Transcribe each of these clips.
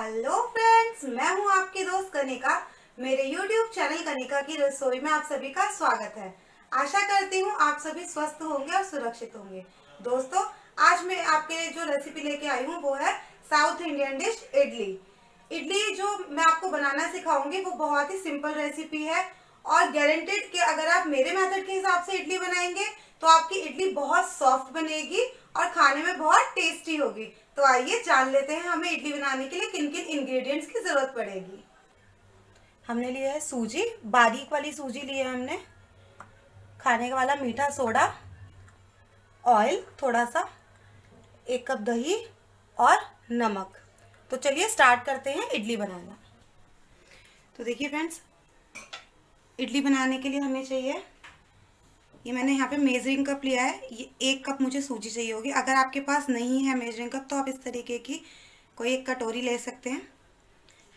Hello friends, मैं हूँ आपकी दोस्त कनिका। मेरे यूट्यूब चैनल कनिका की रसोई में आप सभी का स्वागत है। आशा करती हूँ आप सभी स्वस्थ होंगे और सुरक्षित होंगे। दोस्तों, आज मैं आपके लिए जो रेसिपी लेके आई हूँ वो है south Indian dish idli. Idli जो मैं आपको बनाना सिखाऊँगी, वो बहुत ही सिंपल रेसिपी है और गारंटेड कि अगर आप मेरे मेथड के हिसाब से इडली बनाएँगे तो आपकी इडली बहुत सॉफ्ट बनेगी और खाने में बहुत टेस्टी होगी। तो आइए जान लेते हैं हमें इडली बनाने के लिए किन किन इंग्रेडिएंट्स की ज़रूरत पड़ेगी। हमने लिया है सूजी, बारीक वाली सूजी ली है हमने। खाने का वाला मीठा सोडा ऑयल थोड़ा सा, एक कप दही और नमक। तो चलिए स्टार्ट करते हैं इडली बनाना। तो देखिए फ्रेंड्स इडली बनाने के लिए हमें चाहिए ये मैंने यहाँ पे मेजरिंग कप लिया है। ये एक कप मुझे सूजी चाहिए होगी। अगर आपके पास नहीं है मेजरिंग कप तो आप इस तरीके की कोई एक कटोरी ले सकते हैं।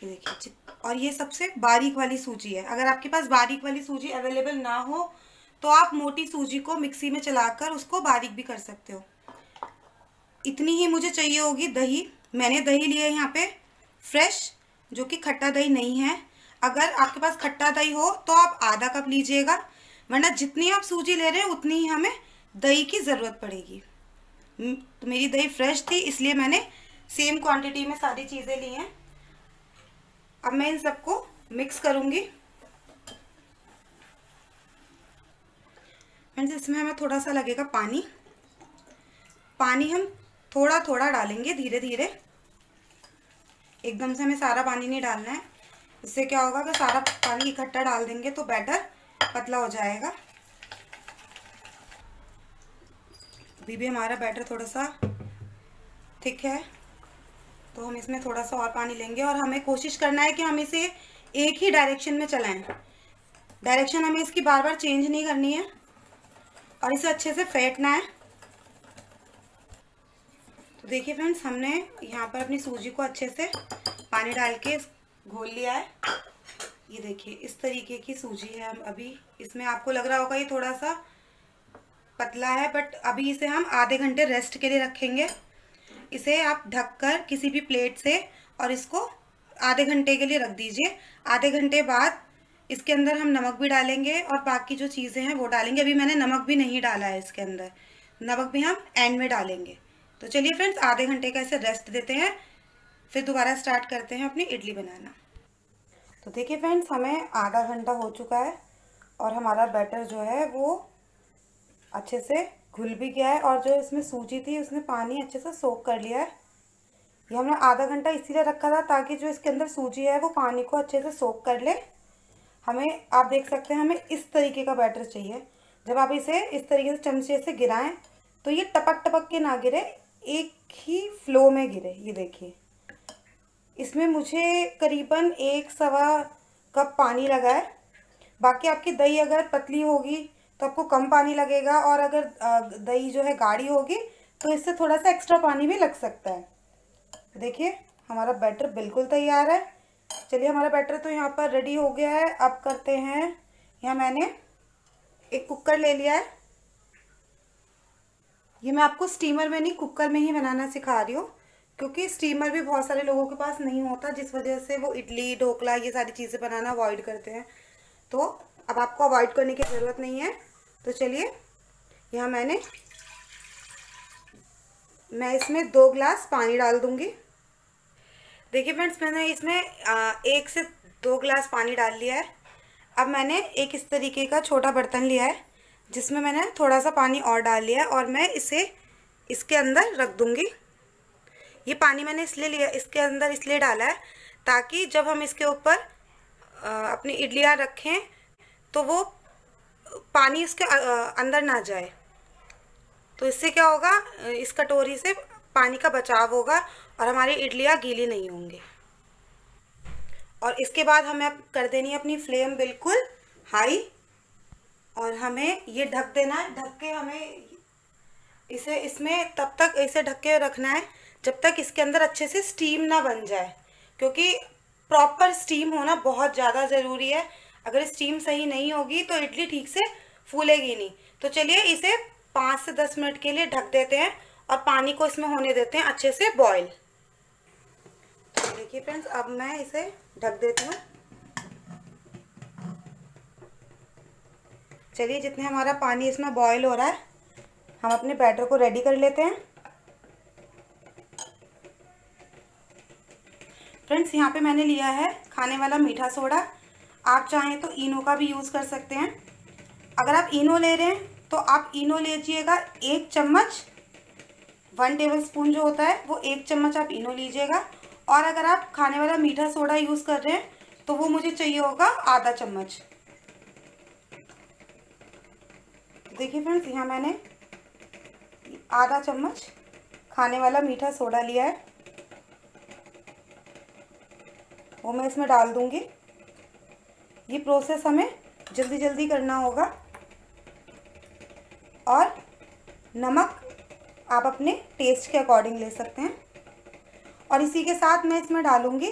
ये देखिए और ये सबसे बारीक वाली सूजी है। अगर आपके पास बारीक वाली सूजी अवेलेबल ना हो तो आप मोटी सूजी को मिक्सी में चलाकर उसको बारीक भी कर सकते हो। इतनी ही मुझे चाहिए होगी दही। मैंने दही लिया है यहाँ पे फ्रेश जो कि खट्टा दही नहीं है। अगर आपके पास खट्टा दही हो तो आप आधा कप लीजिएगा। वरना जितनी आप सूजी ले रहे हैं, उतनी ही हमें दही की ज़रूरत पड़ेगी। तो मेरी दही फ्रेश थी, इसलिए मैंने सेम क्वांटिटी में सारी चीज़ें ली हैं। अब मैं इन सबको मिक्स करूँगी। फ्रेंड्स, इसमें हमें थोड़ा सा लगेगा पानी। पानी हम थोड़ा थोड़ा डालेंगे धीरे धीरे एकदम से हमें सारा पानी नहीं डालना है। इससे क्या होगा कि सारा पानी इकट्ठा डाल देंगे तो बैटर पतला हो जाएगा। अभी भी हमारा बैटर थोड़ा सा थिक है। तो हम इसमें थोड़ा सा और पानी लेंगे और हमें कोशिश करना है कि हम इसे एक ही डायरेक्शन में चलाएँ। डायरेक्शन हमें इसकी बार बार चेंज नहीं करनी है और इसे अच्छे से फेंटना है। तो देखिए फ्रेंड्स हमने यहाँ पर अपनी सूजी को अच्छे से पानी डाल के घोल लिया है। ये देखिए, इस तरीके की सूजी है हम अभी। इसमें आपको लग रहा होगा ये थोड़ा सा पतला है बट अभी इसे हम आधे घंटे रेस्ट के लिए रखेंगे। इसे आप ढककर किसी भी प्लेट से और इसको आधे घंटे के लिए रख दीजिए। आधे घंटे बाद इसके अंदर हम नमक भी डालेंगे और बाकी जो चीज़ें हैं वो डालेंगे। अभी मैंने नमक भी नहीं डाला है इसके अंदर। नमक भी हम एंड में डालेंगे। तो चलिए फ्रेंड्स आधे घंटे का इसे रेस्ट देते हैं। फिर दोबारा स्टार्ट करते हैं अपनी इडली बनाना। तो देखिए फ्रेंड्स हमें आधा घंटा हो चुका है और हमारा बैटर जो है वो अच्छे से घुल भी गया है और जो इसमें सूजी थी, उसने पानी अच्छे से सोख कर लिया है। ये हमने आधा घंटा इसीलिए रखा था ताकि जो इसके अंदर सूजी है, वो पानी को अच्छे से सोख कर ले। हमें, आप देख सकते हैं, हमें इस तरीके का बैटर चाहिए। जब आप इसे इस तरीके से चमचे से गिराएँ तो ये टपक टपक के ना गिरे, एक ही फ्लो में गिरे, ये देखिए। इसमें मुझे करीबन एक सवा कप पानी लगा है। बाकी आपकी दही अगर पतली होगी तो आपको कम पानी लगेगा और अगर दही जो है गाढ़ी होगी तो इससे थोड़ा सा एक्स्ट्रा पानी भी लग सकता है। देखिए, हमारा बैटर बिल्कुल तैयार है। चलिए, हमारा बैटर तो यहाँ पर रेडी हो गया है। अब करते हैं। यहाँ मैंने एक कुकर ले लिया है। ये मैं आपको स्टीमर में नहीं कुकर में ही बनाना सिखा रही हूँ। क्योंकि स्टीमर भी बहुत सारे लोगों के पास नहीं होता, जिस वजह से वो इडली, ढोकला, ये सारी चीज़ें बनाना अवॉइड करते हैं। तो अब आपको अवॉइड करने की ज़रूरत नहीं है। तो चलिए, यहाँ मैंने, मैं इसमें दो ग्लास पानी डाल दूँगी। देखिए फ्रेंड्स मैंने इसमें एक से दो ग्लास पानी डाल लिया है। अब मैंने एक इस तरीके का छोटा बर्तन लिया है, जिसमें मैंने थोड़ा सा पानी और डाल लिया है और मैं इसे इसके अंदर रख दूँगी। ये पानी मैंने इसलिए लिया, इसके अंदर इसलिए डाला है ताकि जब हम इसके ऊपर अपनी इडलियाँ रखें तो वो पानी इसके अंदर ना जाए। तो इससे क्या होगा, इस कटोरी से पानी का बचाव होगा और हमारी इडलियाँ गीली नहीं होंगी। और इसके बाद हमें कर देनी है अपनी फ्लेम बिल्कुल हाई और हमें ये ढक देना है, ढक के हमें इसे, इसमें तब तक इसे ढक के रखना है जब तक इसके अंदर अच्छे से स्टीम ना बन जाए, क्योंकि प्रॉपर स्टीम होना बहुत ज़्यादा ज़रूरी है। अगर स्टीम सही नहीं होगी तो इडली ठीक से फूलेगी नहीं। तो चलिए इसे पाँच से दस मिनट के लिए ढक देते हैं और पानी को इसमें होने देते हैं अच्छे से बॉईल देखिए फ्रेंड्स अब मैं इसे ढक देती हूँ। चलिए जितने हमारा पानी इसमें बॉईल हो रहा है, हम अपने बैटर को रेडी कर लेते हैं। फ्रेंड्स यहाँ पे मैंने लिया है खाने वाला मीठा सोडा, आप चाहें तो इनो का भी यूज़ कर सकते हैं। अगर आप इनो ले रहे हैं तो आप इनो लीजिएगा एक चम्मच। वन टेबल स्पून जो होता है, वो एक चम्मच आप इनो लीजिएगा। और अगर आप खाने वाला मीठा सोडा यूज़ कर रहे हैं तो वो मुझे चाहिए होगा आधा चम्मच। देखिए फ्रेंड्स यहाँ मैंने आधा चम्मच खाने वाला मीठा सोडा लिया है। वो मैं इसमें डाल दूँगी। ये प्रोसेस हमें जल्दी जल्दी करना होगा। और नमक आप अपने टेस्ट के अकॉर्डिंग ले सकते हैं। और इसी के साथ मैं इसमें डालूँगी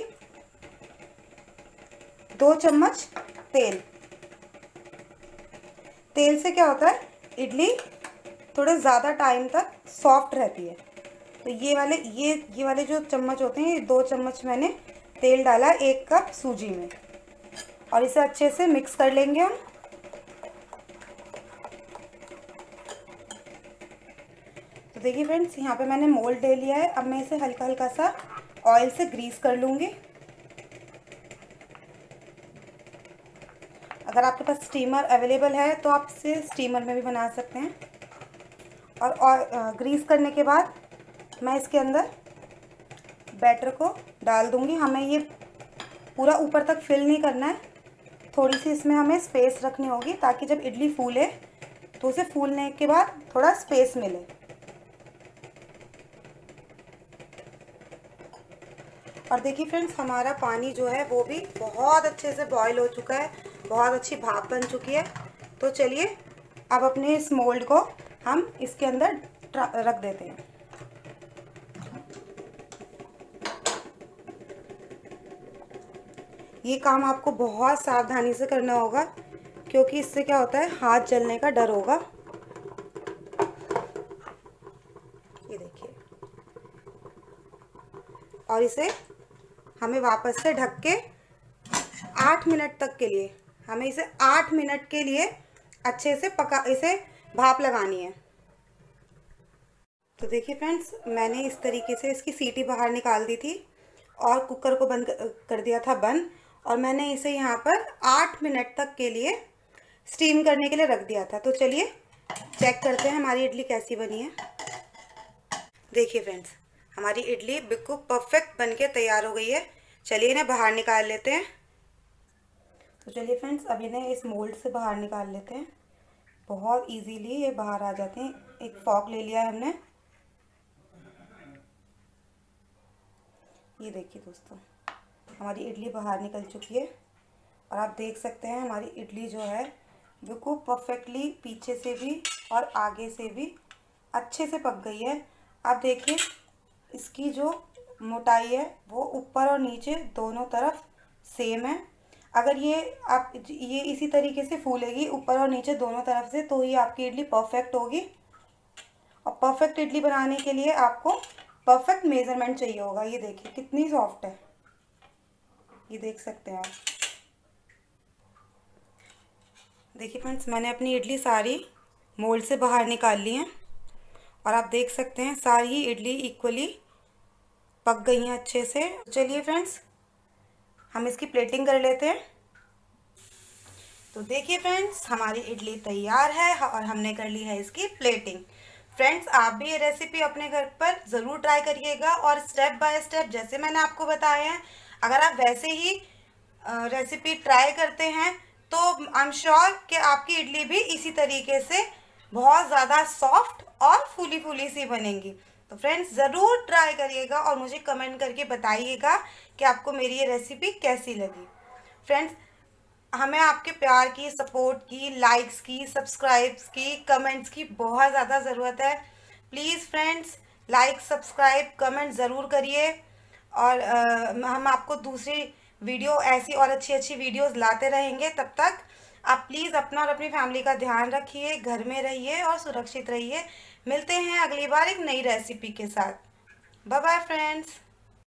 दो चम्मच तेल। तेल से क्या होता है? इडली थोड़े ज़्यादा टाइम तक सॉफ्ट रहती है। तो ये वाले, ये ये वाले जो चम्मच होते हैं, ये दो चम्मच मैंने तेल डाला एक कप सूजी में। और इसे अच्छे से मिक्स कर लेंगे हम। तो देखिए फ्रेंड्स यहाँ पे मैंने मोल्ड ले लिया है। अब मैं इसे हल्का हल्का सा ऑयल से ग्रीस कर लूँगी। अगर आपके पास स्टीमर अवेलेबल है तो आप इसे स्टीमर में भी बना सकते हैं। और, और ग्रीस करने के बाद मैं इसके अंदर बैटर को डाल दूँगी। हमें ये पूरा ऊपर तक फिल नहीं करना है। थोड़ी सी इसमें हमें स्पेस रखनी होगी ताकि जब इडली फूले तो उसे फूलने के बाद थोड़ा स्पेस मिले। और देखिए फ्रेंड्स हमारा पानी जो है वो भी बहुत अच्छे से बॉईल हो चुका है, बहुत अच्छी भाप बन चुकी है। तो चलिए, अब अपने इस मोल्ड को हम इसके अंदर रख देते हैं। ये काम आपको बहुत सावधानी से करना होगा, क्योंकि इससे क्या होता है, हाथ जलने का डर होगा। ये देखिए। और इसे हमें वापस से ढक के आठ मिनट तक के लिए, हमें इसे आठ मिनट के लिए अच्छे से पका, इसे भाप लगानी है। तो देखिए फ्रेंड्स, मैंने इस तरीके से इसकी सीटी बाहर निकाल दी थी और कुकर को बंद कर दिया था बंद। और मैंने इसे यहाँ पर आठ मिनट तक के लिए स्टीम करने के लिए रख दिया था। तो चलिए चेक करते हैं हमारी इडली कैसी बनी है। देखिए फ्रेंड्स हमारी इडली बिल्कुल परफेक्ट बन के तैयार हो गई है। चलिए इन्हें बाहर निकाल लेते हैं। तो चलिए फ्रेंड्स अब इन्हें इस मोल्ड से बाहर निकाल लेते हैं। बहुत इजीली ये बाहर आ जाते हैं। एक फॉक ले लिया है हमने। ये देखिए दोस्तों। हमारी इडली बाहर निकल चुकी है। और आप देख सकते हैं हमारी इडली जो है बिल्कुल परफेक्टली पीछे से भी और आगे से भी अच्छे से पक गई है। आप देखिए, इसकी जो मोटाई है, वो ऊपर और नीचे दोनों तरफ़ सेम है। अगर ये आप, ये इसी तरीके से फूलेगी, ऊपर और नीचे दोनों तरफ़ से तो ही आपकी इडली परफेक्ट होगी। और परफेक्ट इडली बनाने के लिए आपको परफेक्ट मेज़रमेंट चाहिए होगा। ये देखिए, कितनी सॉफ्ट है। ये देख सकते हैं आप। देखिए फ्रेंड्स, मैंने अपनी इडली सारी मोल्ड से बाहर निकाल ली है और आप देख सकते हैं सारी इडली इक्वली पक गई हैं अच्छे से। चलिए फ्रेंड्स, हम इसकी प्लेटिंग कर लेते हैं। तो देखिए फ्रेंड्स, हमारी इडली तैयार है और हमने कर ली है इसकी प्लेटिंग फ्रेंड्स, आप भी ये रेसिपी अपने घर पर ज़रूर ट्राई करिएगा और स्टेप बाय स्टेप जैसे मैंने आपको बताया है अगर आप वैसे ही रेसिपी ट्राई करते हैं तो आई एम श्योर कि आपकी इडली भी इसी तरीके से बहुत ज़्यादा सॉफ्ट और फूली फूली सी बनेंगी। तो फ्रेंड्स ज़रूर ट्राई करिएगा और मुझे कमेंट करके बताइएगा कि आपको मेरी ये रेसिपी कैसी लगी। फ्रेंड्स हमें आपके प्यार की सपोर्ट की लाइक्स की सब्सक्राइब्स की कमेंट्स की बहुत ज़्यादा ज़रूरत है। Please friends like subscribe comment ज़रूर करिए। और आ, हम आपको दूसरी वीडियो ऐसी और अच्छी अच्छी वीडियोस लाते रहेंगे तब तक। आप प्लीज़ अपना और अपनी फैमिली का ध्यान रखिए घर में रहिए और सुरक्षित रहिए। मिलते हैं अगली बार एक नई रेसिपी के साथ। Bye bye friends